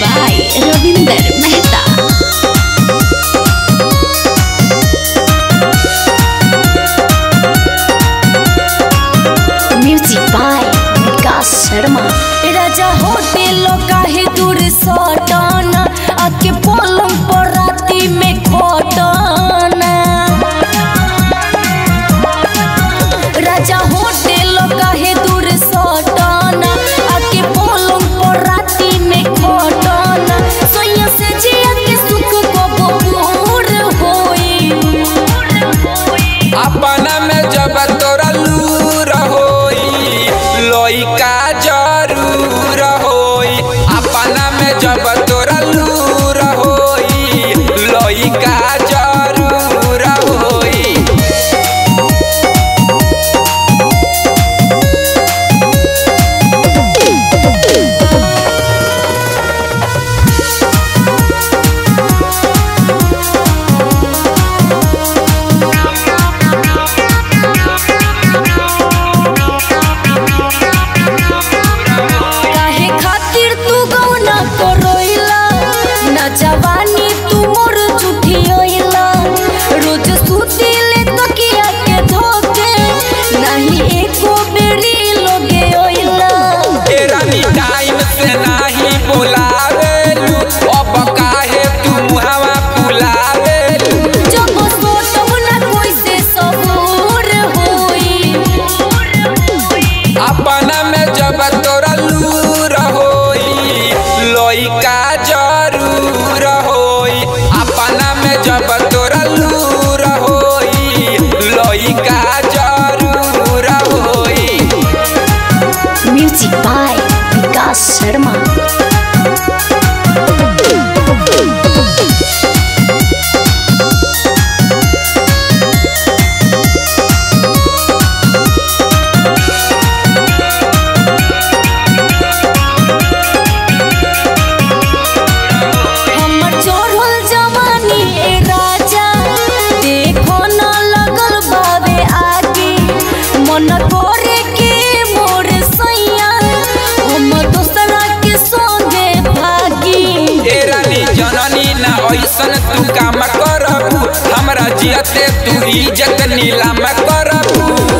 Bye, Robin. Mehta. jump fenas. 와 ऐसन तू काम करबू हमारा जियते तू इज़्ज़त नीलाम करबू